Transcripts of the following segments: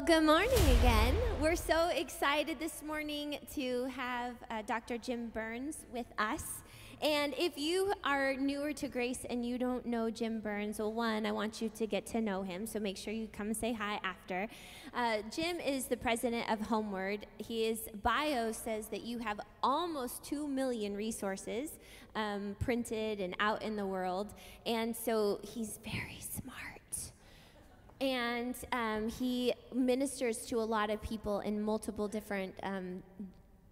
Well, good morning again. We're so excited this morning to have uh, Dr. Jim Burns with us. And if you are newer to Grace and you don't know Jim Burns, well, one, I want you to get to know him, so make sure you come say hi after. Uh, Jim is the president of HomeWord. His bio says that you have almost 2 million resources um, printed and out in the world, and so he's very smart and um, he ministers to a lot of people in multiple different um,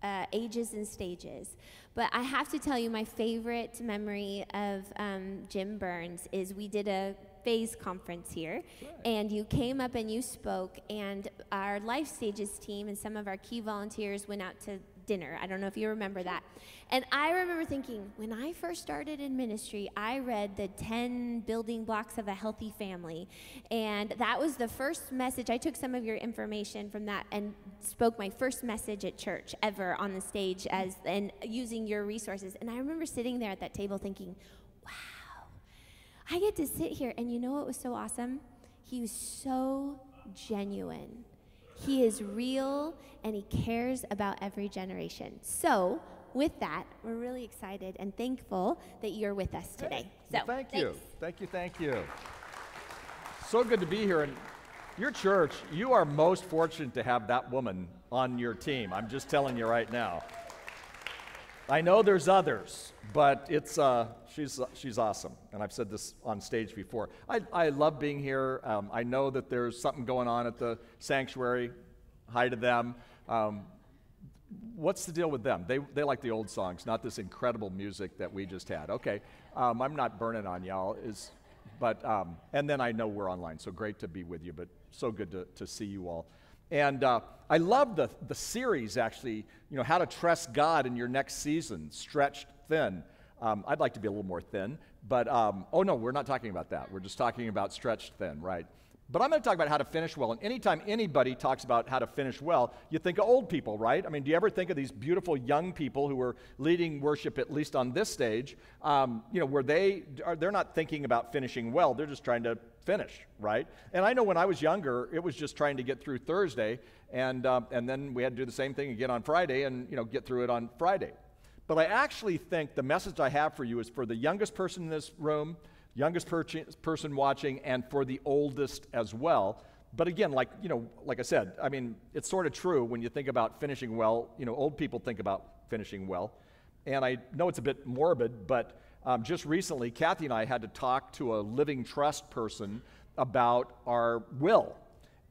uh, ages and stages. But I have to tell you, my favorite memory of um, Jim Burns is we did a phase conference here, and you came up and you spoke, and our Life Stages team and some of our key volunteers went out to dinner. I don't know if you remember that. And I remember thinking, when I first started in ministry, I read the 10 building blocks of a healthy family. And that was the first message. I took some of your information from that and spoke my first message at church ever on the stage as and using your resources. And I remember sitting there at that table thinking, wow, I get to sit here. And you know what was so awesome? He was so genuine. He is real and he cares about every generation. So, with that, we're really excited and thankful that you're with us today. So, well, thank thanks. you. Thank you. Thank you. So good to be here. And your church, you are most fortunate to have that woman on your team. I'm just telling you right now. I know there's others, but it's, uh, she's, she's awesome. And I've said this on stage before. I, I love being here. Um, I know that there's something going on at the sanctuary. Hi to them. Um, what's the deal with them? They, they like the old songs, not this incredible music that we just had. Okay, um, I'm not burning on y'all. Is, but, um, and then I know we're online, so great to be with you, but so good to, to see you all. And uh, I love the, the series, actually, you know, how to trust God in your next season, stretched thin. Um, I'd like to be a little more thin, but um, oh no, we're not talking about that. We're just talking about stretched thin, right? But I'm going to talk about how to finish well. And anytime anybody talks about how to finish well, you think of old people, right? I mean, do you ever think of these beautiful young people who are leading worship, at least on this stage, um, you know, where they are, they're not thinking about finishing well, they're just trying to finish, right? And I know when I was younger, it was just trying to get through Thursday, and, um, and then we had to do the same thing again on Friday and, you know, get through it on Friday. But I actually think the message I have for you is for the youngest person in this room, youngest per- person watching, and for the oldest as well. But again, like you know, like I said, I mean, it's sort of true when you think about finishing well. You know, old people think about finishing well, and I know it's a bit morbid, but um, just recently, Kathy and I had to talk to a living trust person about our will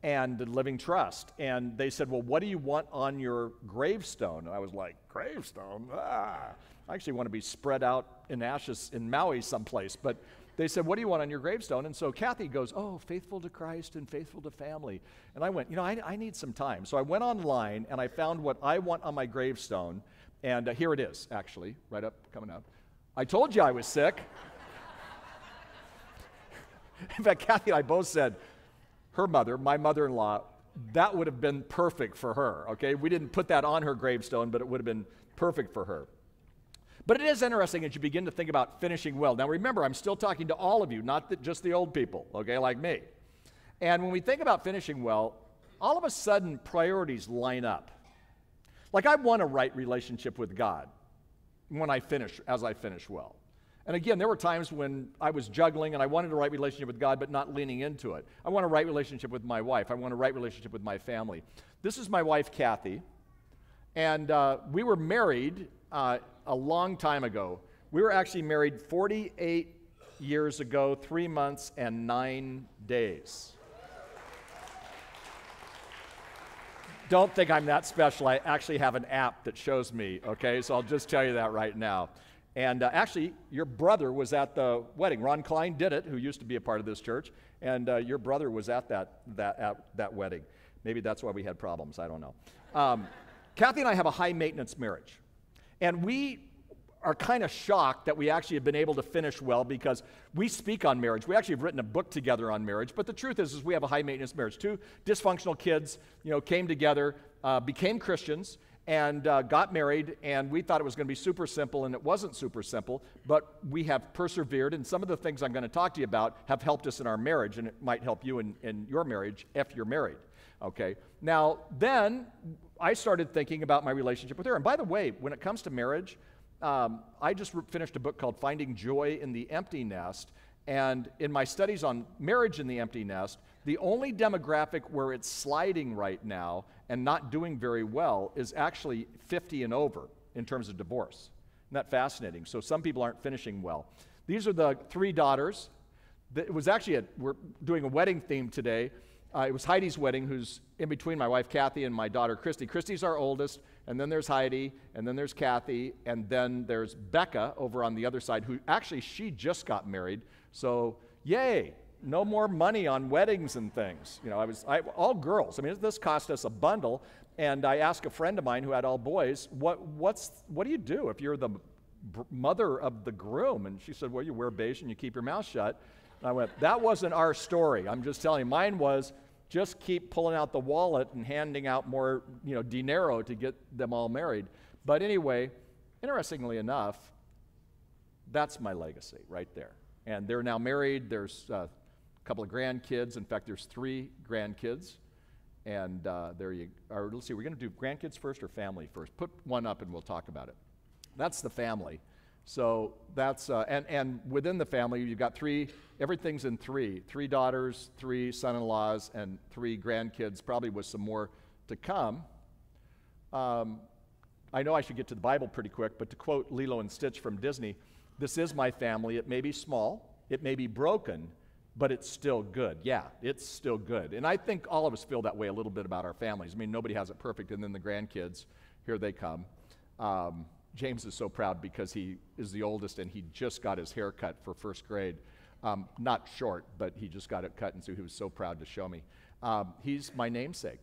and the living trust. And they said, Well, what do you want on your gravestone? And I was like, Gravestone? Ah. I actually want to be spread out in ashes in Maui someplace. But they said, What do you want on your gravestone? And so Kathy goes, Oh, faithful to Christ and faithful to family. And I went, You know, I, I need some time. So I went online and I found what I want on my gravestone. And uh, here it is, actually, right up, coming up. I told you I was sick. in fact, Kathy and I both said, Her mother, my mother in law, that would have been perfect for her, okay? We didn't put that on her gravestone, but it would have been perfect for her. But it is interesting as you begin to think about finishing well. Now, remember, I'm still talking to all of you, not the, just the old people, okay, like me. And when we think about finishing well, all of a sudden priorities line up. Like, I want a right relationship with God when I finish, as I finish well. And again, there were times when I was juggling and I wanted a right relationship with God, but not leaning into it. I want a right relationship with my wife. I want a right relationship with my family. This is my wife, Kathy. And uh, we were married uh, a long time ago. We were actually married 48 years ago, three months and nine days. Don't think I'm that special. I actually have an app that shows me, okay? So I'll just tell you that right now. And uh, actually, your brother was at the wedding. Ron Klein did it, who used to be a part of this church, and uh, your brother was at that, that, at that wedding. Maybe that's why we had problems. I don't know. Um, Kathy and I have a high maintenance marriage. And we are kind of shocked that we actually have been able to finish well because we speak on marriage. We actually have written a book together on marriage. But the truth is, is we have a high maintenance marriage. Two dysfunctional kids, you know, came together, uh, became Christians, and uh, got married, and we thought it was going to be super simple, and it wasn't super simple, but we have persevered, and some of the things I'm going to talk to you about have helped us in our marriage, and it might help you in, in your marriage if you're married. Okay? Now, then I started thinking about my relationship with her. And by the way, when it comes to marriage, um, I just finished a book called Finding Joy in the Empty Nest. And in my studies on marriage in the empty nest, the only demographic where it's sliding right now and not doing very well is actually 50 and over in terms of divorce. Isn't that fascinating? So some people aren't finishing well. These are the three daughters. It was actually, a, we're doing a wedding theme today. Uh, it was Heidi's wedding, who's in between my wife Kathy and my daughter Christy. Christy's our oldest, and then there's Heidi, and then there's Kathy, and then there's Becca over on the other side, who actually she just got married. So, yay, no more money on weddings and things. You know, I was I, all girls. I mean, this cost us a bundle. And I asked a friend of mine who had all boys, what, what's, what do you do if you're the mother of the groom? And she said, well, you wear beige and you keep your mouth shut. And I went, that wasn't our story. I'm just telling you, mine was just keep pulling out the wallet and handing out more, you know, dinero to get them all married. But anyway, interestingly enough, that's my legacy right there. And they're now married. There's uh, couple of grandkids. In fact, there's three grandkids. And uh, there you are. Let's see, we're going to do grandkids first or family first? Put one up and we'll talk about it. That's the family. So that's, uh, and, and within the family, you've got three, everything's in three three daughters, three son in laws, and three grandkids, probably with some more to come. Um, I know I should get to the Bible pretty quick, but to quote Lilo and Stitch from Disney, this is my family. It may be small, it may be broken, but it's still good. Yeah, it's still good. And I think all of us feel that way a little bit about our families. I mean, nobody has it perfect, and then the grandkids, here they come. Um, James is so proud because he is the oldest and he just got his hair cut for first grade. Um, not short, but he just got it cut, and so he was so proud to show me. Um, he's my namesake.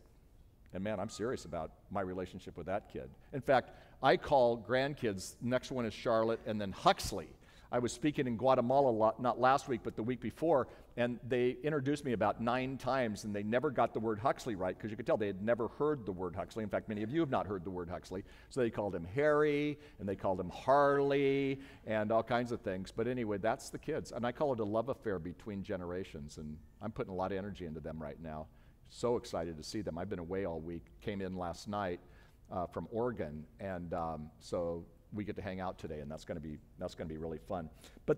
And man, I'm serious about my relationship with that kid. In fact, I call grandkids, next one is Charlotte, and then Huxley. I was speaking in Guatemala not last week, but the week before, and they introduced me about nine times, and they never got the word Huxley right because you could tell they had never heard the word Huxley. In fact, many of you have not heard the word Huxley. So they called him Harry, and they called him Harley, and all kinds of things. But anyway, that's the kids. And I call it a love affair between generations, and I'm putting a lot of energy into them right now. So excited to see them. I've been away all week, came in last night. Uh, from Oregon, and um, so we get to hang out today, and that's going to be that's going to be really fun. But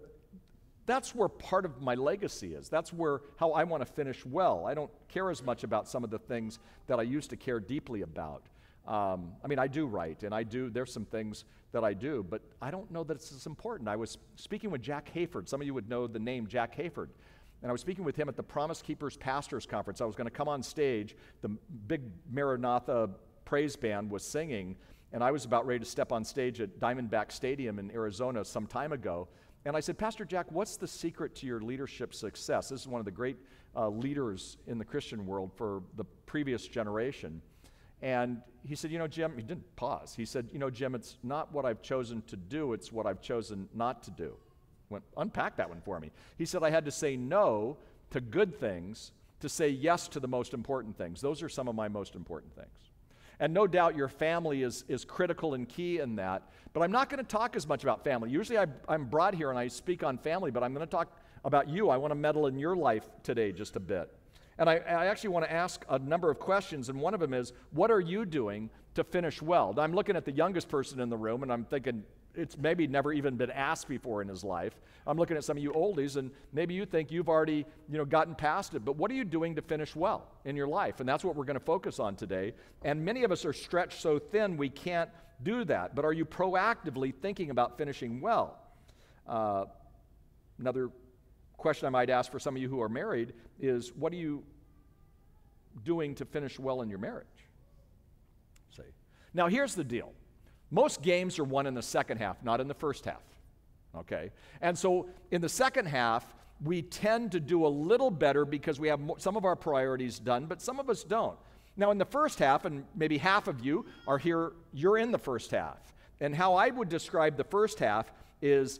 that's where part of my legacy is. That's where how I want to finish well. I don't care as much about some of the things that I used to care deeply about. Um, I mean, I do write, and I do. There's some things that I do, but I don't know that it's as important. I was speaking with Jack Hayford. Some of you would know the name Jack Hayford. And I was speaking with him at the Promise Keepers Pastors Conference. I was going to come on stage. The big Maranatha praise band was singing, and I was about ready to step on stage at Diamondback Stadium in Arizona some time ago. And I said, Pastor Jack, what's the secret to your leadership success? This is one of the great uh, leaders in the Christian world for the previous generation. And he said, You know, Jim, he didn't pause. He said, You know, Jim, it's not what I've chosen to do, it's what I've chosen not to do. Went, unpack that one for me. He said, I had to say no to good things to say yes to the most important things. Those are some of my most important things. And no doubt your family is, is critical and key in that. But I'm not going to talk as much about family. Usually I, I'm brought here and I speak on family, but I'm going to talk about you. I want to meddle in your life today just a bit. And I, I, actually want to ask a number of questions, and one of them is, what are you doing to finish well? I'm looking at the youngest person in the room, and I'm thinking, it's maybe never even been asked before in his life. I'm looking at some of you oldies, and maybe you think you've already, you know, gotten past it. But what are you doing to finish well in your life? And that's what we're going to focus on today. And many of us are stretched so thin we can't do that. But are you proactively thinking about finishing well? Uh, another question I might ask for some of you who are married is, what are you doing to finish well in your marriage? See. Now, here's the deal. Most games are won in the second half, not in the first half. Okay? And so in the second half, we tend to do a little better because we have some of our priorities done, but some of us don't. Now, in the first half, and maybe half of you are here, you're in the first half. And how I would describe the first half is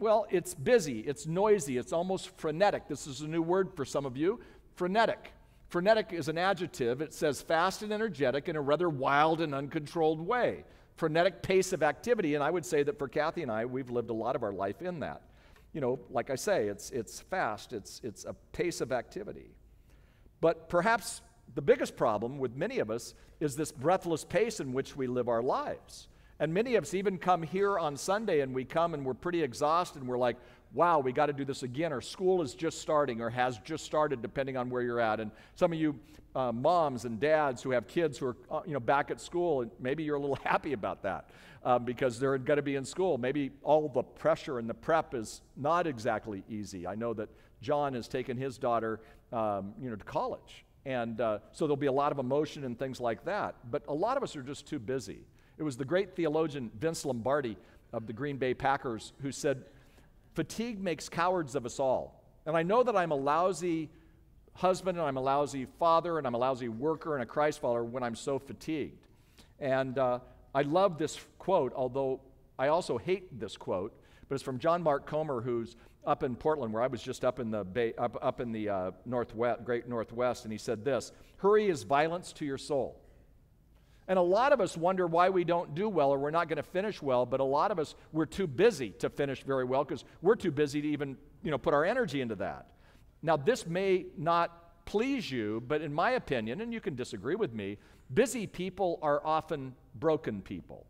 well, it's busy, it's noisy, it's almost frenetic. This is a new word for some of you frenetic. Frenetic is an adjective. It says fast and energetic in a rather wild and uncontrolled way. Frenetic pace of activity, and I would say that for Kathy and I, we've lived a lot of our life in that. You know, like I say, it's, it's fast, it's, it's a pace of activity. But perhaps the biggest problem with many of us is this breathless pace in which we live our lives. And many of us even come here on Sunday and we come and we're pretty exhausted and we're like, wow, we got to do this again, or school is just starting or has just started, depending on where you're at. And some of you uh, moms and dads who have kids who are uh, you know, back at school, and maybe you're a little happy about that um, because they're going to be in school. Maybe all the pressure and the prep is not exactly easy. I know that John has taken his daughter um, you know, to college. And uh, so there'll be a lot of emotion and things like that. But a lot of us are just too busy. It was the great theologian Vince Lombardi of the Green Bay Packers who said, Fatigue makes cowards of us all. And I know that I'm a lousy husband and I'm a lousy father and I'm a lousy worker and a Christ follower when I'm so fatigued. And uh, I love this quote, although I also hate this quote, but it's from John Mark Comer, who's up in Portland, where I was just up in the Bay, up, up in the uh, northwest, great northwest, and he said this: "Hurry is violence to your soul." And a lot of us wonder why we don't do well or we're not going to finish well, but a lot of us, we're too busy to finish very well because we're too busy to even you know, put our energy into that. Now, this may not please you, but in my opinion, and you can disagree with me, busy people are often broken people.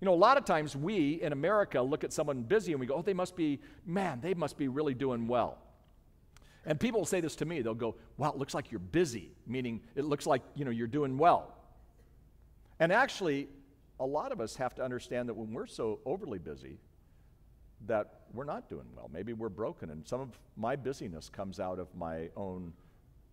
You know, a lot of times we in America look at someone busy and we go, oh, they must be, man, they must be really doing well. And people will say this to me. They'll go, wow, it looks like you're busy, meaning it looks like, you know, you're doing well. And actually, a lot of us have to understand that when we're so overly busy, that we're not doing well. Maybe we're broken, and some of my busyness comes out of my own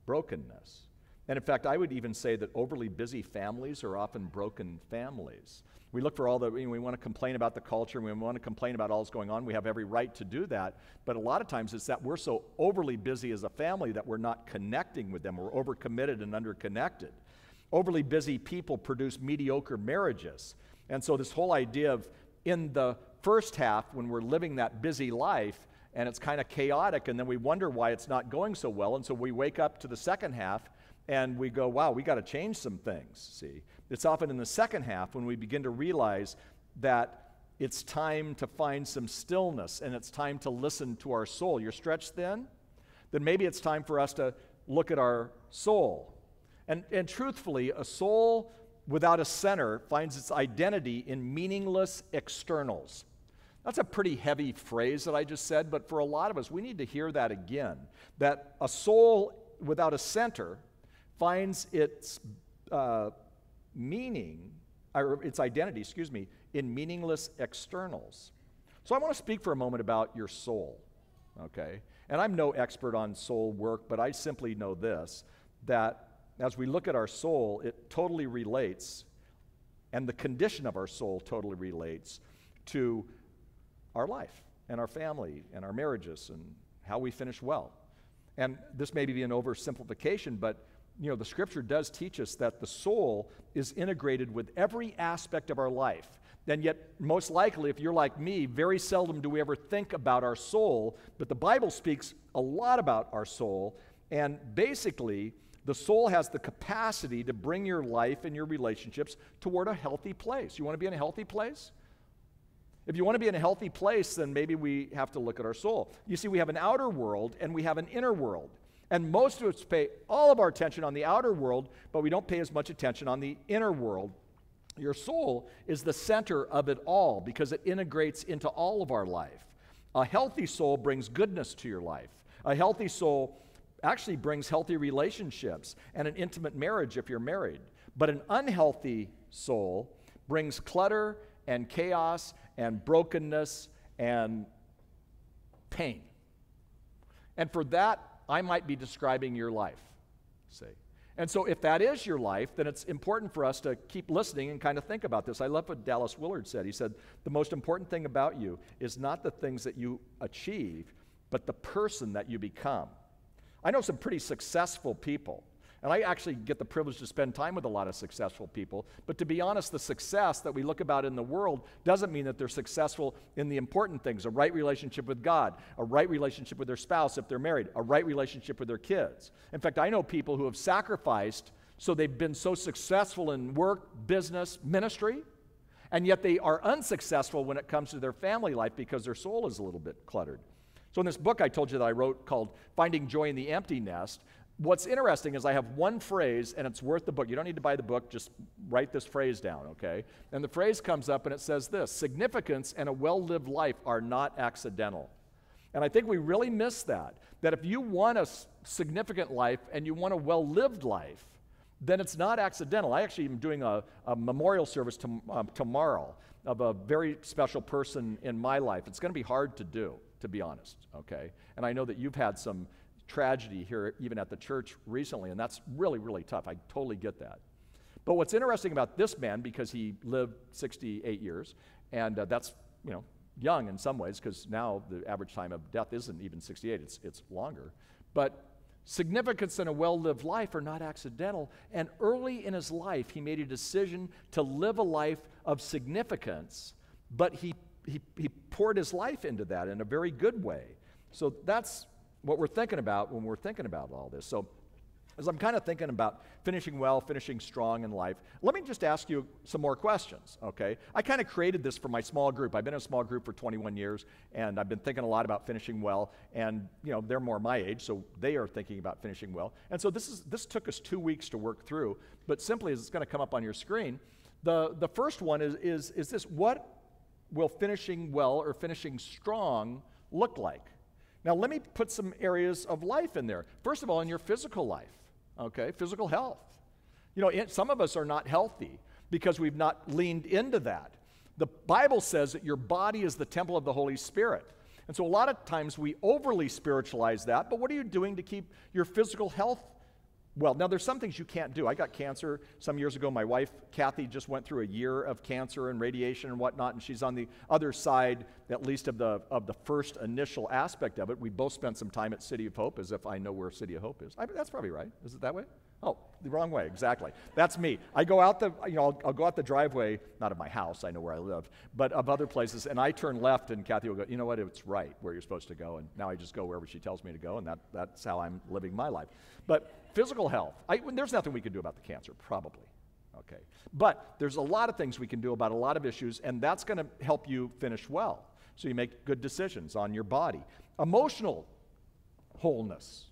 brokenness. And in fact, I would even say that overly busy families are often broken families. We look for all the, we want to complain about the culture, we want to complain about all that's going on. We have every right to do that. But a lot of times it's that we're so overly busy as a family that we're not connecting with them. We're overcommitted and underconnected. Overly busy people produce mediocre marriages. And so, this whole idea of in the first half, when we're living that busy life and it's kind of chaotic, and then we wonder why it's not going so well. And so, we wake up to the second half and we go, wow, we got to change some things. See, it's often in the second half when we begin to realize that it's time to find some stillness and it's time to listen to our soul. You're stretched thin? Then maybe it's time for us to look at our soul and, and truthfully, a soul without a center finds its identity in meaningless externals. That's a pretty heavy phrase that I just said, but for a lot of us, we need to hear that again. That a soul without a center finds its uh, meaning, or its identity, excuse me, in meaningless externals. So I want to speak for a moment about your soul, okay? And I'm no expert on soul work, but I simply know this that as we look at our soul, it totally relates, and the condition of our soul totally relates to our life and our family and our marriages and how we finish well. And this may be an oversimplification, but you know, the scripture does teach us that the soul is integrated with every aspect of our life. And yet, most likely, if you're like me, very seldom do we ever think about our soul, but the Bible speaks a lot about our soul. And basically, the soul has the capacity to bring your life and your relationships toward a healthy place. You want to be in a healthy place? If you want to be in a healthy place, then maybe we have to look at our soul. You see, we have an outer world and we have an inner world. And most of us pay all of our attention on the outer world, but we don't pay as much attention on the inner world. Your soul is the center of it all because it integrates into all of our life. A healthy soul brings goodness to your life. A healthy soul actually brings healthy relationships and an intimate marriage if you're married. But an unhealthy soul brings clutter and chaos and brokenness and pain. And for that, I might be describing your life, see. And so, if that is your life, then it's important for us to keep listening and kind of think about this. I love what Dallas Willard said. He said, The most important thing about you is not the things that you achieve, but the person that you become. I know some pretty successful people. And I actually get the privilege to spend time with a lot of successful people. But to be honest, the success that we look about in the world doesn't mean that they're successful in the important things a right relationship with God, a right relationship with their spouse if they're married, a right relationship with their kids. In fact, I know people who have sacrificed so they've been so successful in work, business, ministry, and yet they are unsuccessful when it comes to their family life because their soul is a little bit cluttered. So, in this book I told you that I wrote called Finding Joy in the Empty Nest, what's interesting is I have one phrase and it's worth the book. You don't need to buy the book, just write this phrase down, okay? And the phrase comes up and it says this Significance and a well lived life are not accidental. And I think we really miss that. That if you want a significant life and you want a well lived life, then it's not accidental. I actually am doing a, a memorial service to, um, tomorrow of a very special person in my life. It's going to be hard to do, to be honest, okay? And I know that you've had some tragedy here, even at the church recently, and that's really, really tough. I totally get that. But what's interesting about this man, because he lived 68 years, and uh, that's, you know, young in some ways, because now the average time of death isn't even 68, it's, it's longer. But significance in a well lived life are not accidental. And early in his life, he made a decision to live a life of significance, but he, he, he poured his life into that in a very good way. So that's what we're thinking about when we're thinking about all this. So, as I'm kind of thinking about finishing well, finishing strong in life, let me just ask you some more questions, okay? I kind of created this for my small group. I've been in a small group for 21 years, and I've been thinking a lot about finishing well. And you know, they're more my age, so they are thinking about finishing well. And so this is this took us two weeks to work through. But simply, as it's going to come up on your screen, the the first one is is is this: What will finishing well or finishing strong look like? Now, let me put some areas of life in there. First of all, in your physical life, okay, physical health. You know, some of us are not healthy because we've not leaned into that. The Bible says that your body is the temple of the Holy Spirit. And so a lot of times we overly spiritualize that, but what are you doing to keep your physical health well, now there's some things you can't do. I got cancer some years ago. My wife, Kathy, just went through a year of cancer and radiation and whatnot, and she's on the other side, at least of the, of the first initial aspect of it. We both spent some time at City of Hope, as if I know where City of Hope is. I, that's probably right. Is it that way? Oh, the wrong way, exactly. That's me. I go out the, you know, I'll, I'll, go out the driveway, not of my house, I know where I live, but of other places, and I turn left, and Kathy will go, you know what, it's right where you're supposed to go, and now I just go wherever she tells me to go, and that, that's how I'm living my life. But physical health, I, there's nothing we can do about the cancer, probably. Okay. But there's a lot of things we can do about a lot of issues, and that's going to help you finish well. So you make good decisions on your body. Emotional wholeness.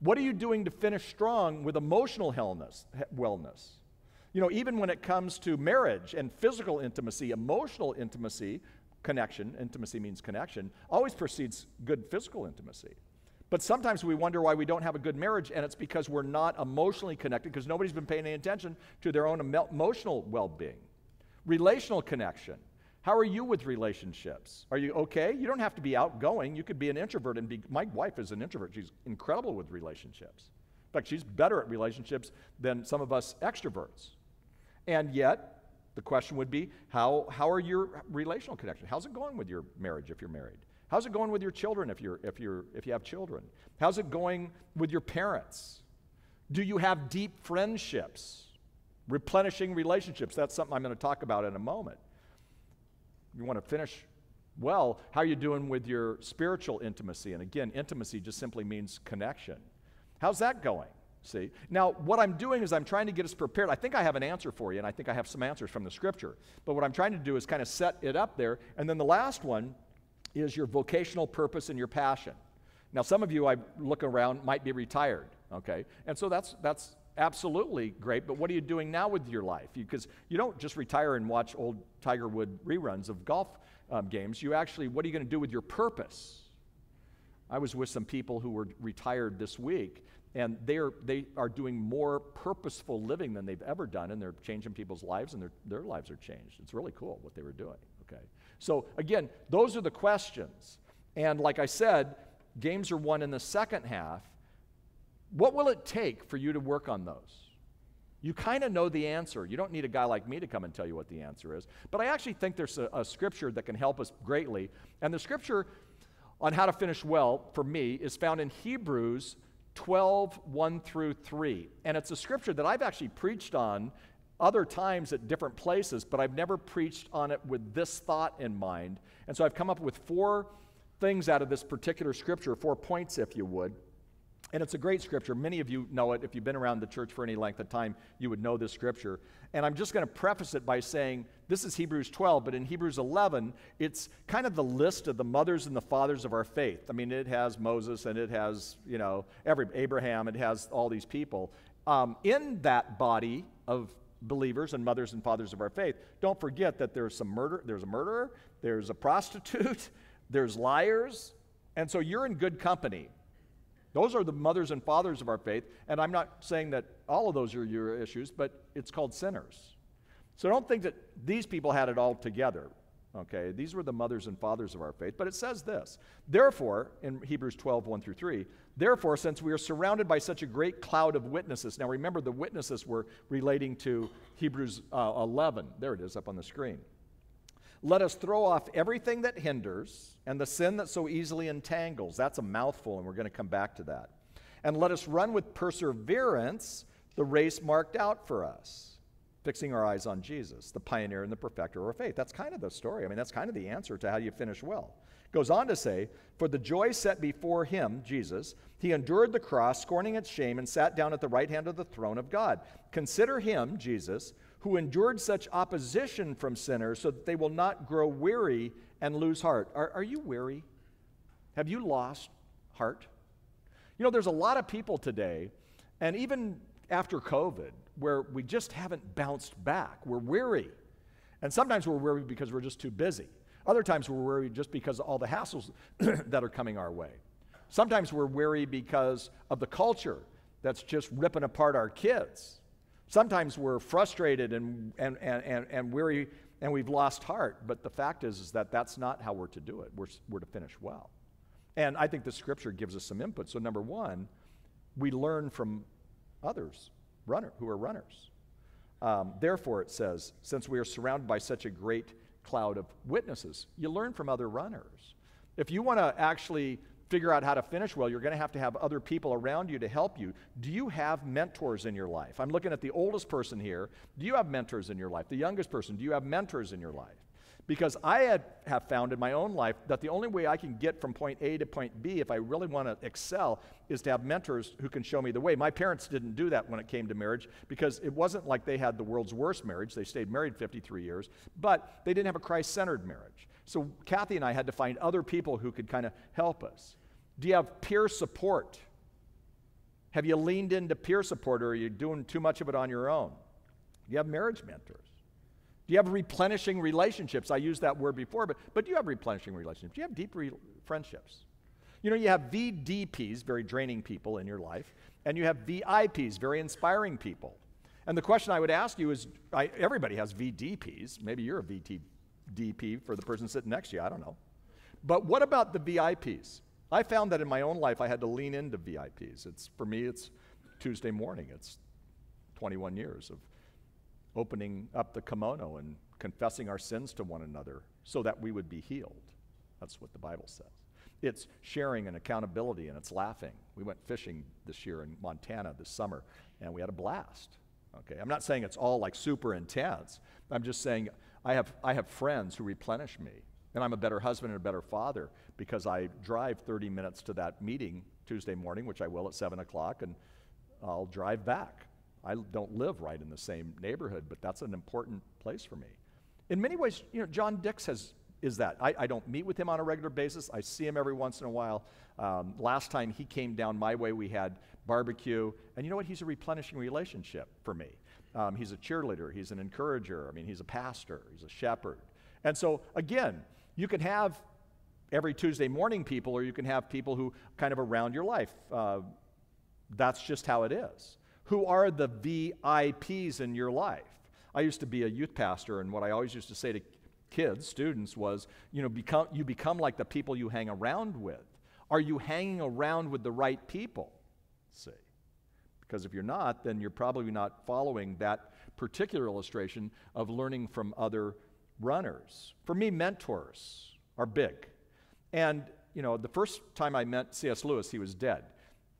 What are you doing to finish strong with emotional wellness? wellness? You know, even when it comes to marriage and physical intimacy, emotional intimacy, connection, intimacy means connection, always precedes good physical intimacy. But sometimes we wonder why we don't have a good marriage, and it's because we're not emotionally connected because nobody's been paying any attention to their own emotional well being. Relational connection. How are you with relationships? Are you okay? You don't have to be outgoing. You could be an introvert and be. My wife is an introvert. She's incredible with relationships. In fact, she's better at relationships than some of us extroverts. And yet, the question would be how, how are your relational connections? How's it going with your marriage if you're married? How's it going with your children if, you're, if, you're, if you have children? How's it going with your parents? Do you have deep friendships? Replenishing relationships. That's something I'm going to talk about in a moment you want to finish well, how are you doing with your spiritual intimacy? And again, intimacy just simply means connection. How's that going? See? Now, what I'm doing is I'm trying to get us prepared. I think I have an answer for you, and I think I have some answers from the scripture. But what I'm trying to do is kind of set it up there. And then the last one is your vocational purpose and your passion. Now, some of you I look around might be retired, okay? And so that's, that's absolutely great, but what are you doing now with your life? Because you, you, don't just retire and watch old Tiger Wood reruns of golf um, games. You actually, what are you going to do with your purpose? I was with some people who were retired this week, and they are, they are doing more purposeful living than they've ever done, and they're changing people's lives, and their, their lives are changed. It's really cool what they were doing, okay? So, again, those are the questions. And like I said, games are won in the second half, what will it take for you to work on those? You kind of know the answer. You don't need a guy like me to come and tell you what the answer is. But I actually think there's a, a, scripture that can help us greatly. And the scripture on how to finish well for me is found in Hebrews 12, 1 through 3. And it's a scripture that I've actually preached on other times at different places, but I've never preached on it with this thought in mind. And so I've come up with four things out of this particular scripture, four points, if you would. And it's a great scripture. Many of you know it. If you've been around the church for any length of time, you would know this scripture. And I'm just going to preface it by saying this is Hebrews 12, but in Hebrews 11, it's kind of the list of the mothers and the fathers of our faith. I mean, it has Moses and it has, you know, every Abraham, it has all these people. Um, in that body of believers and mothers and fathers of our faith, don't forget that there's some murder, there's a murderer, there's a prostitute, there's liars, and so you're in good company. Those are the mothers and fathers of our faith. And I'm not saying that all of those are your issues, but it's called sinners. So don't think that these people had it all together. Okay, these were the mothers and fathers of our faith. But it says this Therefore, in Hebrews 12, 1 through 3, therefore, since we are surrounded by such a great cloud of witnesses, now remember the witnesses were relating to Hebrews uh, 11. There it is up on the screen. Let us throw off everything that hinders and the sin that so easily entangles. That's a mouthful, and we're going to come back to that. And let us run with perseverance the race marked out for us, fixing our eyes on Jesus, the pioneer and the perfecter of our faith. That's kind of the story. I mean, that's kind of the answer to how you finish well. Goes on to say, For the joy set before him, Jesus, he endured the cross, scorning its shame, and sat down at the right hand of the throne of God. Consider him, Jesus, who endured such opposition from sinners so that they will not grow weary and lose heart. Are, are you weary? Have you lost heart? You know, there's a lot of people today, and even after COVID, where we just haven't bounced back. We're weary. And sometimes we're weary because we're just too busy. Other times we're weary just because of all the hassles that are coming our way. Sometimes we're weary because of the culture that's just ripping apart our kids. Sometimes we're frustrated and, and, and, and weary and we've lost heart, but the fact is, is that that's not how we're to do it. We're, we're to finish well. And I think the scripture gives us some input. So, number one, we learn from others runner, who are runners. Um, therefore, it says, since we are surrounded by such a great cloud of witnesses, you learn from other runners. If you want to actually figure out how to finish well, you're going to have to have other people around you to help you. Do you have mentors in your life? I'm looking at the oldest person here. Do you have mentors in your life? The youngest person, do you have mentors in your life? Because I had, have found in my own life that the only way I can get from point A to point B, if I really want to excel, is to have mentors who can show me the way. My parents didn't do that when it came to marriage because it wasn't like they had the world's worst marriage. They stayed married 53 years, but they didn't have a Christ centered marriage. So Kathy and I had to find other people who could kind of help us. Do you have peer support? Have you leaned into peer support or are you doing too much of it on your own? Do you have marriage mentors? Do you have replenishing relationships? I used that word before, but, but do you have replenishing relationships? Do you have deep re- friendships? You know, you have VDPs, very draining people in your life, and you have VIPs, very inspiring people. And the question I would ask you is I, everybody has VDPs. Maybe you're a VDP for the person sitting next to you. I don't know. But what about the VIPs? I found that in my own life I had to lean into VIPs. It's for me it's Tuesday morning. It's 21 years of opening up the kimono and confessing our sins to one another so that we would be healed. That's what the Bible says. It's sharing and accountability and it's laughing. We went fishing this year in Montana this summer and we had a blast. Okay, I'm not saying it's all like super intense. I'm just saying I have, I have friends who replenish me and I'm a better husband and a better father because I drive 30 minutes to that meeting Tuesday morning, which I will at 7 o'clock, and I'll drive back. I don't live right in the same neighborhood, but that's an important place for me. In many ways, you know, John Dix has, is that. I, I don't meet with him on a regular basis. I see him every once in a while. Um, last time he came down my way, we had barbecue. And you know what? He's a replenishing relationship for me. Um, he's a cheerleader, he's an encourager. I mean, he's a pastor, he's a shepherd. And so, again, you can have every Tuesday morning people, or you can have people who kind of around your life. Uh, that's just how it is. Who are the VIPs in your life? I used to be a youth pastor, and what I always used to say to kids, students, was, you know, become, you become like the people you hang around with. Are you hanging around with the right people? See. Because if you're not, then you're probably not following that particular illustration of learning from other runners. For me, mentors are big. And, you know, the first time I met C.S. Lewis, he was dead.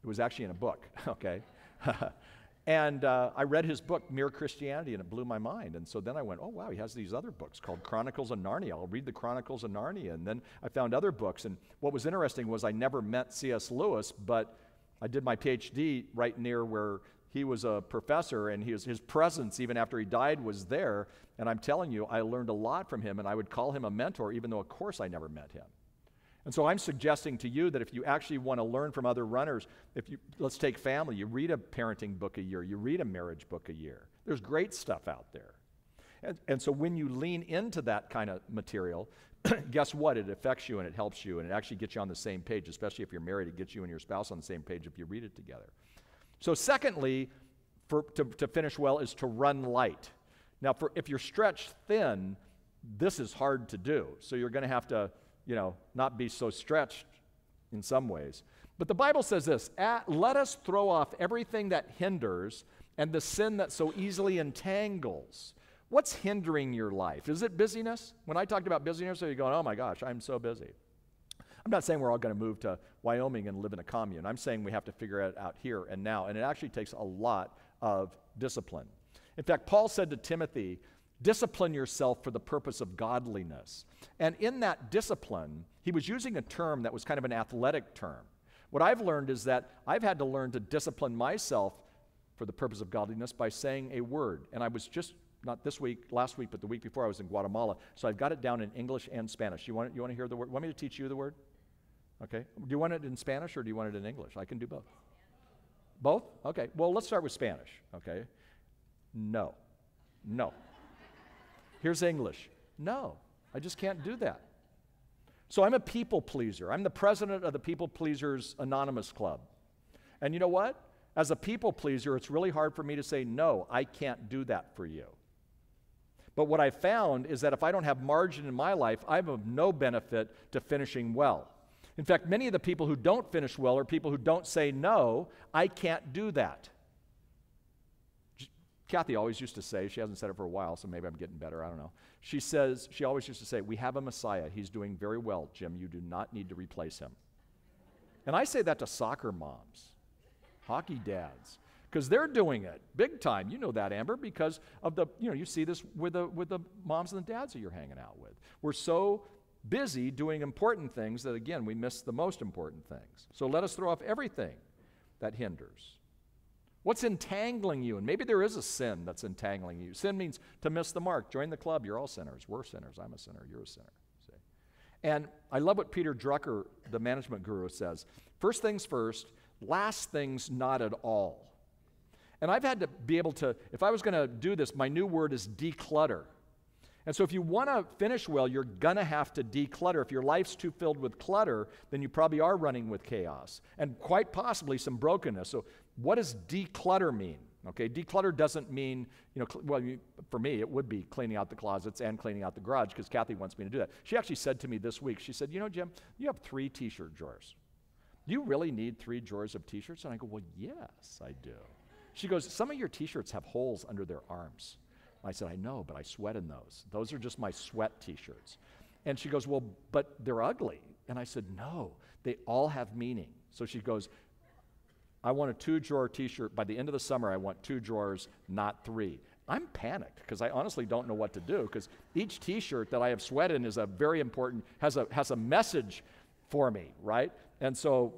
It was actually in a book, okay? and uh, I read his book, Mere Christianity, and it blew my mind. And so then I went, oh, wow, he has these other books called Chronicles of Narnia. I'll read the Chronicles of Narnia. And then I found other books. And what was interesting was I never met C.S. Lewis, but I did my PhD right near where he was a professor, and his, his presence, even after he died, was there. And I'm telling you, I learned a lot from him, and I would call him a mentor, even though, of course, I never met him. And so I'm suggesting to you that if you actually want to learn from other runners, if you let's take family, you read a parenting book a year, you read a marriage book a year. There's great stuff out there. And, and so when you lean into that kind of material, guess what? It affects you and it helps you and it actually gets you on the same page, especially if you're married, it gets you and your spouse on the same page if you read it together. So, secondly, for, to, to finish well, is to run light. Now, for, if you're stretched thin, this is hard to do. So, you're going to have to you know, not be so stretched in some ways. But the Bible says this let us throw off everything that hinders and the sin that so easily entangles. What's hindering your life? Is it busyness? When I talked about busyness, are you going, oh my gosh, I'm so busy? I'm not saying we're all going to move to Wyoming and live in a commune. I'm saying we have to figure it out here and now. And it actually takes a lot of discipline. In fact, Paul said to Timothy Discipline yourself for the purpose of godliness. And in that discipline, he was using a term that was kind of an athletic term. What I've learned is that I've had to learn to discipline myself for the purpose of godliness by saying a word. And I was just, not this week, last week, but the week before, I was in Guatemala. So I've got it down in English and Spanish. You want, you want to hear the word? Want me to teach you the word? Okay. Do you want it in Spanish or do you want it in English? I can do both. Both? Okay. Well, let's start with Spanish. Okay. No. No. Here's English. No, I just can't do that. So I'm a people pleaser. I'm the president of the People Pleasers Anonymous Club. And you know what? As a people pleaser, it's really hard for me to say, no, I can't do that for you. But what I found is that if I don't have margin in my life, I'm of no benefit to finishing well. In fact, many of the people who don't finish well are people who don't say no, I can't do that. Kathy always used to say, she hasn't said it for a while, so maybe I'm getting better, I don't know. She says, she always used to say, We have a Messiah. He's doing very well, Jim. You do not need to replace him. And I say that to soccer moms, hockey dads, because they're doing it big time. You know that, Amber, because of the, you know, you see this with the, with the moms and the dads that you're hanging out with. We're so busy doing important things that, again, we miss the most important things. So let us throw off everything that hinders What's entangling you? And maybe there is a sin that's entangling you. Sin means to miss the mark. Join the club. You're all sinners. We're sinners. I'm a sinner. You're a sinner. See? And I love what Peter Drucker, the management guru, says. First things first, last things not at all. And I've had to be able to, if I was going to do this, my new word is declutter. And so, if you want to finish well, you're going to have to declutter. If your life's too filled with clutter, then you probably are running with chaos and quite possibly some brokenness. So, what does declutter mean? Okay, declutter doesn't mean, you know, cl- well, you, for me, it would be cleaning out the closets and cleaning out the garage because Kathy wants me to do that. She actually said to me this week, she said, You know, Jim, you have three t shirt drawers. Do you really need three drawers of t shirts? And I go, Well, yes, I do. She goes, Some of your t shirts have holes under their arms. I said, I know, but I sweat in those. Those are just my sweat t shirts. And she goes, Well, but they're ugly. And I said, No, they all have meaning. So she goes, I want a two drawer t shirt. By the end of the summer, I want two drawers, not three. I'm panicked because I honestly don't know what to do because each t shirt that I have sweat in is a very important, has a, has a message for me, right? And so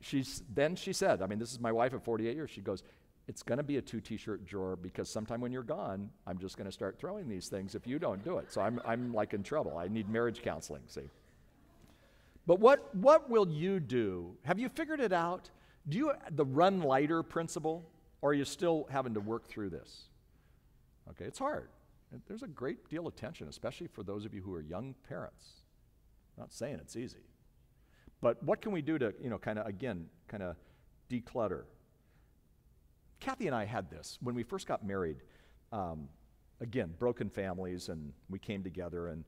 she's, then she said, I mean, this is my wife of 48 years. She goes, it's going to be a two t-shirt drawer because sometime when you're gone i'm just going to start throwing these things if you don't do it so i'm, I'm like in trouble i need marriage counseling see but what, what will you do have you figured it out do you the run lighter principle or are you still having to work through this? Okay it's hard. There's a great deal of tension especially for those of you who are young parents. I'm not saying it's easy. But what can we do to you know kind of again kind of declutter? Kathy and I had this when we first got married. Um, again, broken families, and we came together, and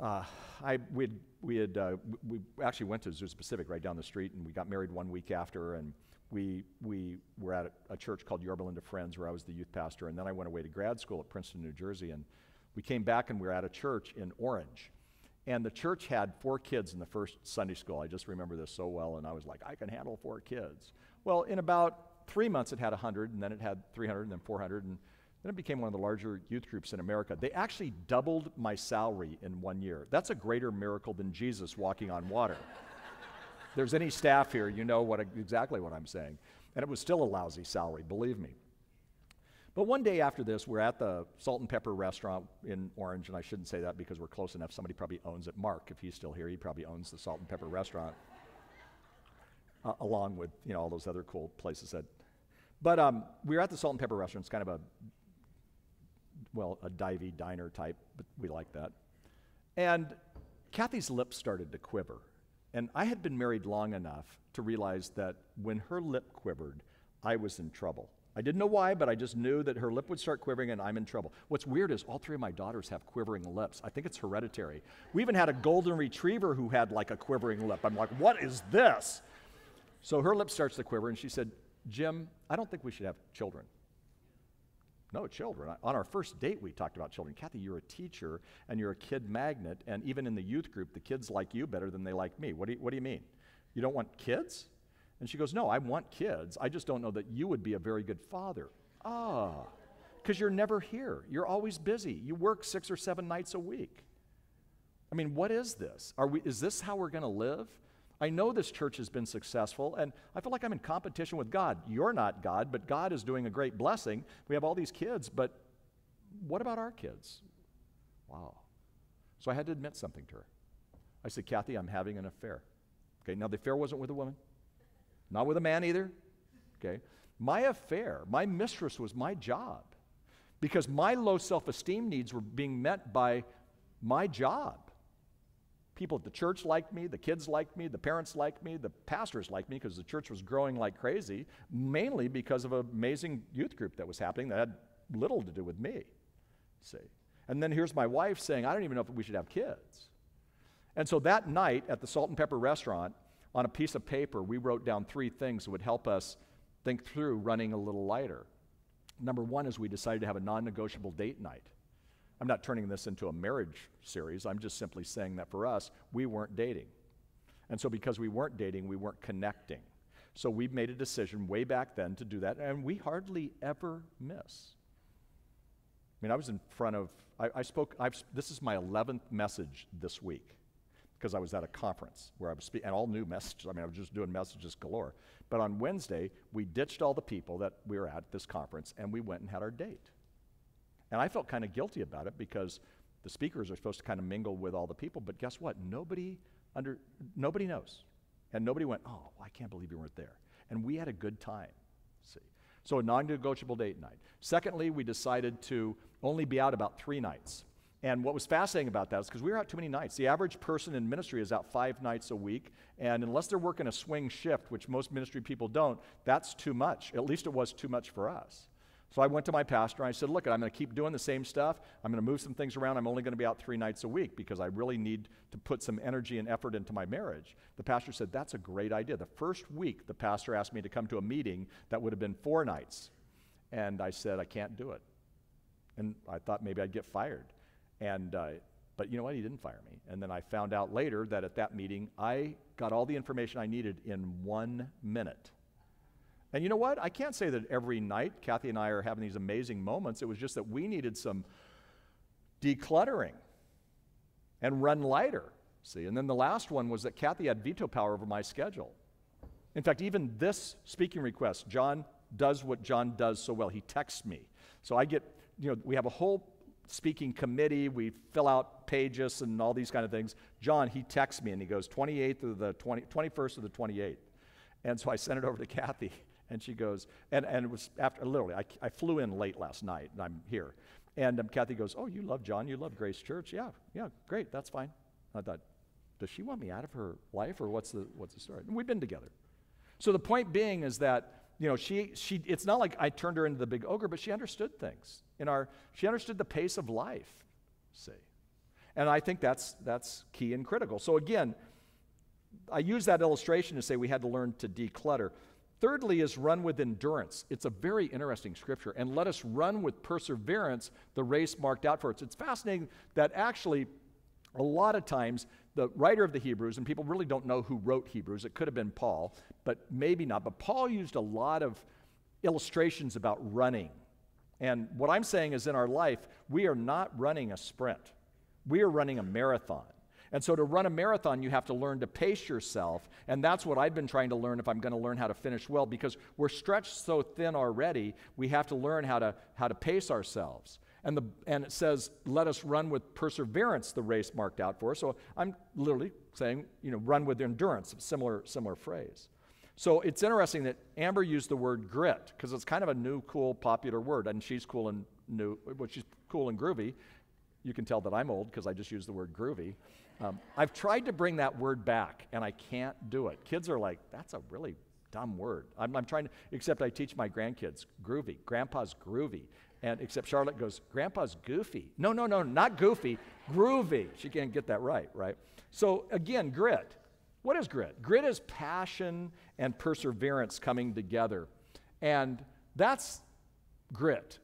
uh, I we had, we had uh, we actually went to Azusa Pacific right down the street, and we got married one week after, and we we were at a, a church called Yorba Linda Friends, where I was the youth pastor, and then I went away to grad school at Princeton, New Jersey, and we came back and we were at a church in Orange, And the church had four kids in the first Sunday school. I just remember this so well, and I was like, I can handle four kids. Well, in about three months, it had 100, and then it had 300, and then 400, and then it became one of the larger youth groups in America. They actually doubled my salary in one year. That's a greater miracle than Jesus walking on water. there's any staff here, you know what, exactly what I'm saying. And it was still a lousy salary, believe me. But one day after this, we're at the Salt and Pepper restaurant in Orange, and I shouldn't say that because we're close enough. Somebody probably owns it. Mark, if he's still here, he probably owns the Salt and Pepper restaurant, uh, along with you know all those other cool places that. But um, we were at the Salt and Pepper restaurant. It's kind of a well, a divey diner type, but we like that. And Kathy's lips started to quiver. And I had been married long enough to realize that when her lip quivered, I was in trouble. I didn't know why, but I just knew that her lip would start quivering and I'm in trouble. What's weird is all three of my daughters have quivering lips. I think it's hereditary. We even had a golden retriever who had like a quivering lip. I'm like, what is this? So her lip starts to quiver and she said, Jim, I don't think we should have children. No, children. On our first date, we talked about children. Kathy, you're a teacher and you're a kid magnet, and even in the youth group, the kids like you better than they like me. What do you, what do you mean? You don't want kids? And she goes, No, I want kids. I just don't know that you would be a very good father. Ah, because you're never here. You're always busy. You work six or seven nights a week. I mean, what is this? Are we, is this how we're going to live? I know this church has been successful, and I feel like I'm in competition with God. You're not God, but God is doing a great blessing. We have all these kids, but what about our kids? Wow. So I had to admit something to her. I said, Kathy, I'm having an affair. Okay, now the affair wasn't with a woman, not with a man either. Okay, my affair, my mistress was my job because my low self esteem needs were being met by my job. People at the church liked me, the kids liked me, the parents liked me, the pastors liked me because the church was growing like crazy, mainly because of an amazing youth group that was happening that had little to do with me. See. And then here's my wife saying, I don't even know if we should have kids. And so that night at the Salt and Pepper restaurant, on a piece of paper, we wrote down three things that would help us think through running a little lighter. Number one is we decided to have a non negotiable date night. I'm not turning this into a marriage series. I'm just simply saying that for us, we weren't dating. And so, because we weren't dating, we weren't connecting. So, we made a decision way back then to do that, and we hardly ever miss. I mean, I was in front of, I, I spoke, I've, this is my 11th message this week because I was at a conference where I was speaking, and all new messages. I mean, I was just doing messages galore. But on Wednesday, we ditched all the people that we were at this conference and we went and had our date. And I felt kind of guilty about it because the speakers are supposed to kind of mingle with all the people, but guess what? Nobody under nobody knows. And nobody went, "Oh, I can't believe you weren't there." And we had a good time. See. So a non-negotiable date night. Secondly, we decided to only be out about 3 nights. And what was fascinating about that is because we were out too many nights. The average person in ministry is out five nights a week. And unless they're working a swing shift, which most ministry people don't, that's too much. At least it was too much for us. So I went to my pastor and I said, Look, I'm going to keep doing the same stuff. I'm going to move some things around. I'm only going to be out three nights a week because I really need to put some energy and effort into my marriage. The pastor said, That's a great idea. The first week, the pastor asked me to come to a meeting that would have been four nights. And I said, I can't do it. And I thought maybe I'd get fired. And, uh, but you know what? He didn't fire me. And then I found out later that at that meeting, I got all the information I needed in one minute. And you know what? I can't say that every night Kathy and I are having these amazing moments. It was just that we needed some decluttering and run lighter. See, and then the last one was that Kathy had veto power over my schedule. In fact, even this speaking request, John does what John does so well. He texts me. So I get, you know, we have a whole speaking committee. We fill out pages and all these kind of things. John, he texts me and he goes, 28th of the 20, 21st of the 28th. And so I sent it over to Kathy. And she goes, and, and it was after, literally, I, I flew in late last night, and I'm here. And um, Kathy goes, Oh, you love John, you love Grace Church. Yeah, yeah, great, that's fine. I thought, Does she want me out of her life, or what's the, what's the story? And we've been together. So the point being is that, you know, she, she, it's not like I turned her into the big ogre, but she understood things. In our, she understood the pace of life, see. And I think that's, that's key and critical. So again, I use that illustration to say we had to learn to declutter. Thirdly, is run with endurance. It's a very interesting scripture. And let us run with perseverance the race marked out for us. It's fascinating that actually a lot of times the writer of the Hebrews, and people really don't know who wrote Hebrews, it could have been Paul, but maybe not. But Paul used a lot of illustrations about running. And what I'm saying is in our life, we are not running a sprint, we are running a marathon. And so to run a marathon, you have to learn to pace yourself. And that's what I've been trying to learn if I'm going to learn how to finish well, because we're stretched so thin already, we have to learn how to, how to pace ourselves. And, the, and it says, let us run with perseverance the race marked out for us. So I'm literally saying, you know, run with endurance, similar, similar phrase. So it's interesting that Amber used the word grit because it's kind of a new, cool, popular word. And she's cool and new, well, she's cool and groovy. You can tell that I'm old because I just used the word groovy. Um, I've tried to bring that word back and I can't do it. Kids are like, that's a really dumb word. I'm, I'm trying to, except I teach my grandkids groovy. Grandpa's groovy. And except Charlotte goes, Grandpa's goofy. No, no, no, not goofy, groovy. She can't get that right, right? So again, grit. What is grit? Grit is passion and perseverance coming together. And that's grit.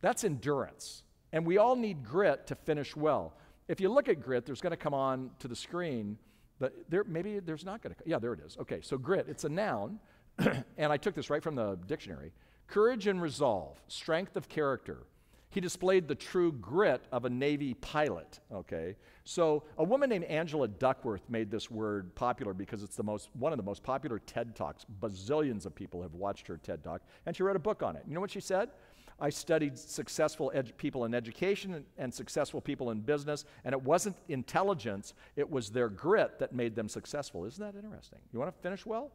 That's endurance. And we all need grit to finish well. If you look at grit, there's going to come on to the screen, but there maybe there's not going to. Yeah, there it is. Okay, so grit, it's a noun, and I took this right from the dictionary. Courage and resolve, strength of character. He displayed the true grit of a Navy pilot, okay? So, a woman named Angela Duckworth made this word popular because it's the most, one of the most popular TED Talks. Bazillions of people have watched her TED Talk, and she wrote a book on it. You know what she said? I studied successful people in education and, and successful people in business, and it wasn't intelligence, it was their grit that made them successful. Isn't that interesting? You want to finish well?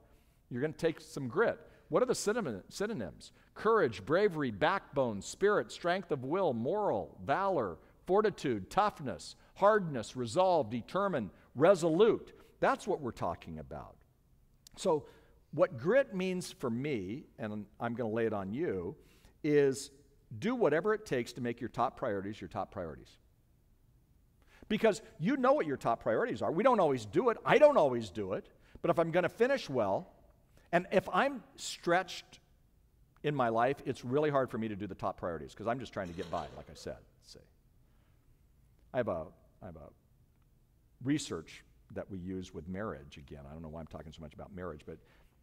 You're going to take some grit. What are the synonyms? Courage, bravery, backbone, spirit, strength of will, moral, valor, fortitude, toughness, hardness, resolve, determined, resolute. That's what we're talking about. So, what grit means for me, and I'm going to lay it on you, is do whatever it takes to make your top priorities your top priorities. Because you know what your top priorities are. We don't always do it. I don't always do it. But if I'm going to finish well, and if I'm stretched in my life, it's really hard for me to do the top priorities because I'm just trying to get by, like I said. See, I have a, I have a research that we use with marriage. Again, I don't know why I'm talking so much about marriage, but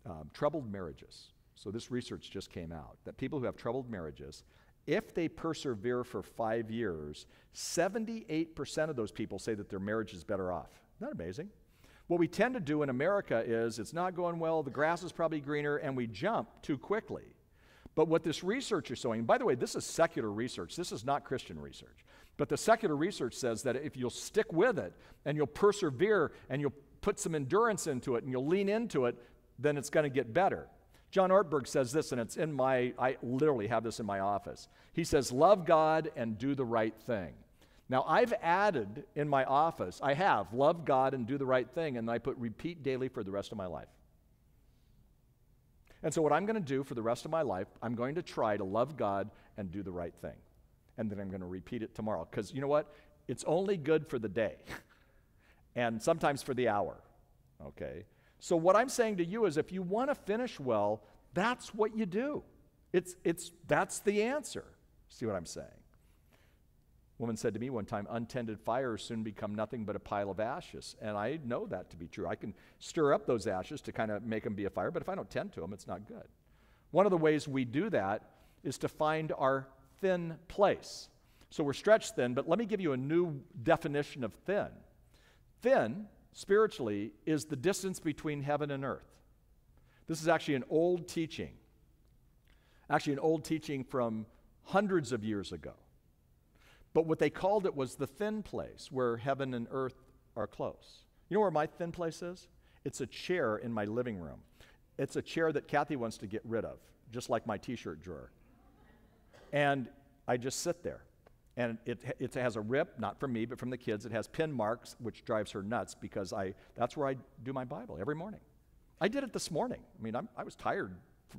um, troubled marriages. So this research just came out that people who have troubled marriages, if they persevere for five years, 78% of those people say that their marriage is better off. Isn't that amazing? What we tend to do in America is it's not going well, the grass is probably greener, and we jump too quickly. But what this research is showing, by the way, this is secular research, this is not Christian research. But the secular research says that if you'll stick with it and you'll persevere and you'll put some endurance into it and you'll lean into it, then it's going to get better. John Ortberg says this, and it's in my, I literally have this in my office. He says, Love God and do the right thing. Now, I've added in my office, I have, love God and do the right thing, and I put repeat daily for the rest of my life. And so, what I'm going to do for the rest of my life, I'm going to try to love God and do the right thing. And then I'm going to repeat it tomorrow. Because you know what? It's only good for the day and sometimes for the hour. Okay? So, what I'm saying to you is if you want to finish well, that's what you do. It's, it's, that's the answer. See what I'm saying? woman said to me one time, untended fires soon become nothing but a pile of ashes. And I know that to be true. I can stir up those ashes to kind of make them be a fire, but if I don't tend to them, it's not good. One of the ways we do that is to find our thin place. So we're stretched thin, but let me give you a new definition of thin. Thin, spiritually, is the distance between heaven and earth. This is actually an old teaching, actually, an old teaching from hundreds of years ago. But what they called it was the thin place where heaven and earth are close. You know where my thin place is? It's a chair in my living room. It's a chair that Kathy wants to get rid of, just like my t shirt drawer. And I just sit there. And it, it has a rip, not from me, but from the kids. It has pin marks, which drives her nuts because I, that's where I do my Bible every morning. I did it this morning. I mean, I'm, I was tired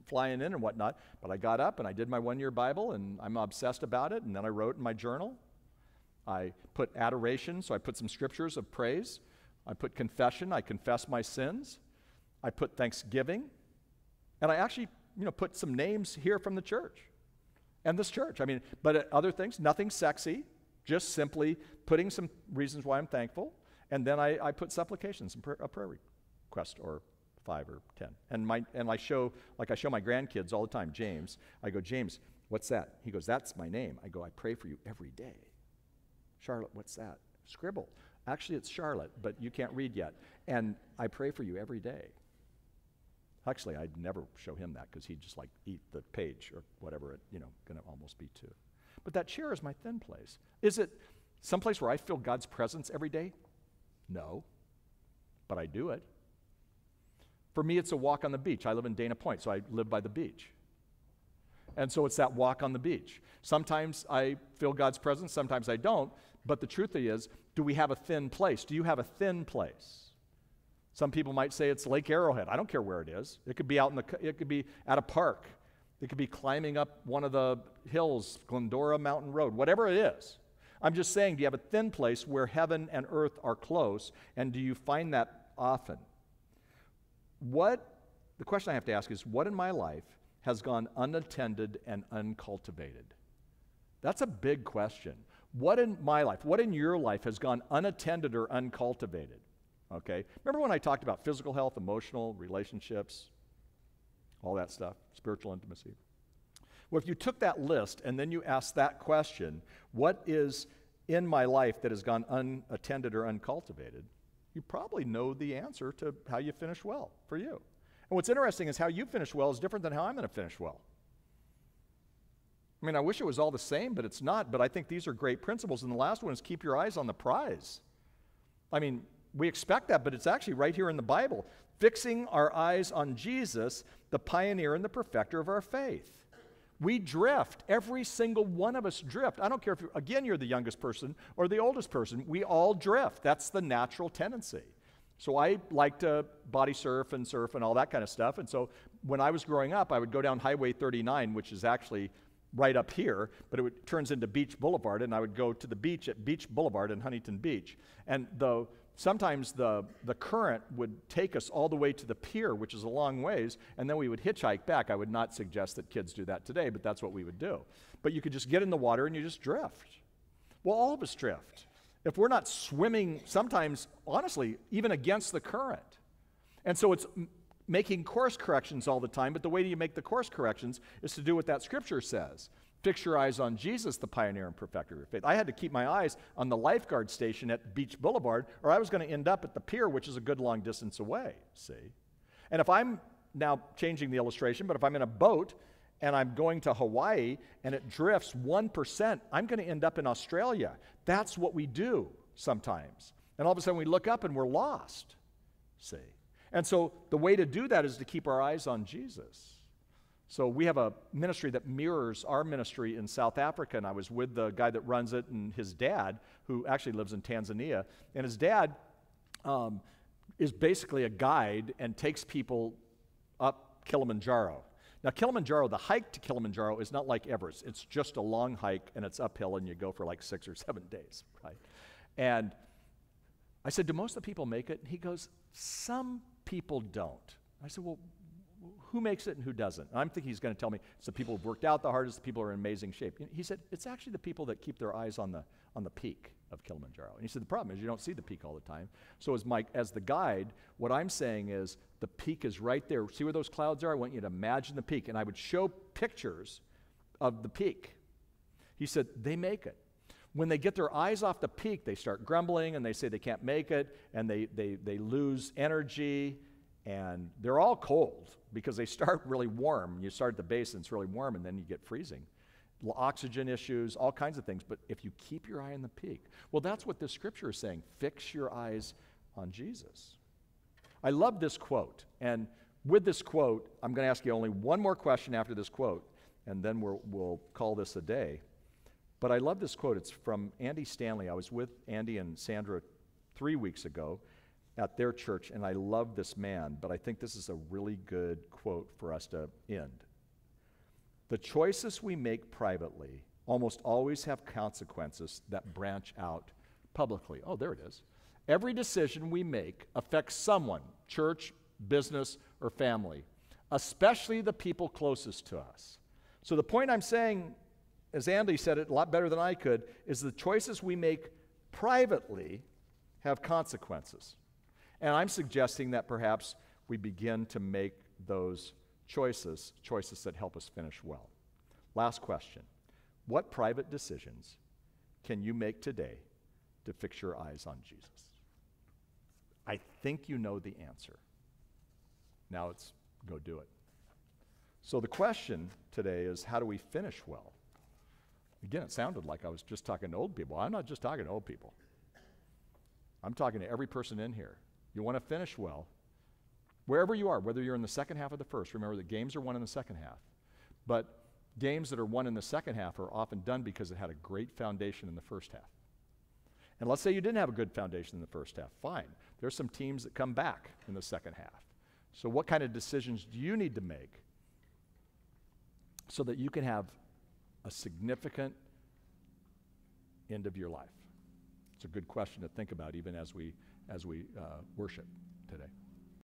flying in and whatnot, but I got up and I did my one year Bible and I'm obsessed about it. And then I wrote in my journal I put adoration, so I put some scriptures of praise. I put confession, I confess my sins. I put thanksgiving. And I actually, you know, put some names here from the church and this church. I mean, but uh, other things, nothing sexy, Just simply putting some reasons why I'm thankful, and then I, I put supplications and a prayer request or five or ten. And, my, and I show, like I show my grandkids all the time, James, I go, James, what's that? He goes, that's my name. I go, I pray for you every day. Charlotte, what's that? Scribble. Actually, it's Charlotte, but you can't read yet. And I pray for you every day. Actually, I'd never show him that because he'd just like eat the page or whatever it, you know, going to almost be too. But that chair is my thin place. Is it someplace where I feel God's presence every day? No. But I do it. For me, it's a walk on the beach. I live in Dana Point, so I live by the beach. And so it's that walk on the beach. Sometimes I feel God's presence, sometimes I don't. But the truth is, do we have a thin place? Do you have a thin place? Some people might say it's Lake Arrowhead. I don't care where it is. It could be out in the it could be at a park. It could be climbing up one of the hills, Glendora Mountain Road, whatever it is. I'm just saying, do you have a thin place where heaven and earth are close? And do you find that often? What the question I have to ask is what in my life has gone unattended and uncultivated? That's a big question. What in my life, what in your life has gone unattended or uncultivated? Okay? Remember when I talked about physical health, emotional, relationships, all that stuff, spiritual intimacy? Well, if you took that list and then you asked that question, what is in my life that has gone unattended or uncultivated? You probably know the answer to how you finish well for you. And what's interesting is how you finish well is different than how I'm going to finish well. I mean, I wish it was all the same, but it's not. But I think these are great principles. And the last one is keep your eyes on the prize. I mean, we expect that, but it's actually right here in the Bible. Fixing our eyes on Jesus, the pioneer and the perfecter of our faith. We drift. Every single one of us drift. I don't care if, you're, again, you're the youngest person or the oldest person. We all drift. That's the natural tendency. So I like to body surf and surf and all that kind of stuff. And so when I was growing up, I would go down Highway 39, which is actually right up here, but it would, turns into Beach Boulevard, and I would go to the beach at Beach Boulevard in Huntington Beach. And the, sometimes the, the current would take us all the way to the pier, which is a long ways, and then we would hitchhike back. I would not suggest that kids do that today, but that's what we would do. But you could just get in the water and you just drift. Well, all of us drift. If we're not swimming, sometimes, honestly, even against the current. And so it's making course corrections all the time, but the way you make the course corrections is to do what that scripture says. Fix your eyes on Jesus, the pioneer and perfecter of faith. I had to keep my eyes on the lifeguard station at Beach Boulevard, or I was going to end up at the pier, which is a good long distance away, see? And if I'm now changing the illustration, but if I'm in a boat and I'm going to Hawaii and it drifts 1%, I'm going to end up in Australia. That's what we do sometimes. And all of a sudden we look up and we're lost, see? And so the way to do that is to keep our eyes on Jesus. So we have a ministry that mirrors our ministry in South Africa, and I was with the guy that runs it and his dad, who actually lives in Tanzania. And his dad um, is basically a guide and takes people up Kilimanjaro. Now, Kilimanjaro, the hike to Kilimanjaro is not like Everest. It's just a long hike and it's uphill, and you go for like six or seven days, right? And I said, Do most of the people make it? And he goes, Some people don't. I said, Well, who makes it and who doesn't? And I'm thinking he's going to tell me it's the people who've worked out the hardest, the people who are in amazing shape. He said, It's actually the people that keep their eyes on the, on the peak of Kilimanjaro. And he said, The problem is you don't see the peak all the time. So, as, my, as the guide, what I'm saying is the peak is right there. See where those clouds are? I want you to imagine the peak. And I would show pictures of the peak. He said, They make it when they get their eyes off the peak, they start grumbling and they say they can't make it and they, they, they lose energy and they're all cold because they start really warm. You start at the base and it's really warm and then you get freezing. Oxygen issues, all kinds of things. But if you keep your eye on the peak, well, that's what this scripture is saying. Fix your eyes on Jesus. I love this quote. And with this quote, I'm going to ask you only one more question after this quote, and then we'll, we'll call this a day. But I love this quote. It's from Andy Stanley. I was with Andy and Sandra three weeks ago at their church, and I love this man, but I think this is a really good quote for us to end. The choices we make privately almost always have consequences that branch out publicly. Oh, there it is. Every decision we make affects someone, church, business, or family, especially the people closest to us. So the point I'm saying as Andy said it a lot better than I could, is the choices we make privately have consequences. And I'm suggesting that perhaps we begin to make those choices, choices that help us finish well. Last question What private decisions can you make today to fix your eyes on Jesus? I think you know the answer. Now it's go do it. So the question today is how do we finish well? Again, it sounded like I was just talking to old people. I'm not just talking to old people. I'm talking to every person in here. You want to finish well. Wherever you are, whether you're in the second half of the first, remember that games are won in the second half. But games that are won in the second half are often done because it had a great foundation in the first half. And let's say you didn't have a good foundation in the first half. Fine. There's some teams that come back in the second half. So, what kind of decisions do you need to make so that you can have a significant end of your life? It's a good question to think about even as we, as we uh, worship today.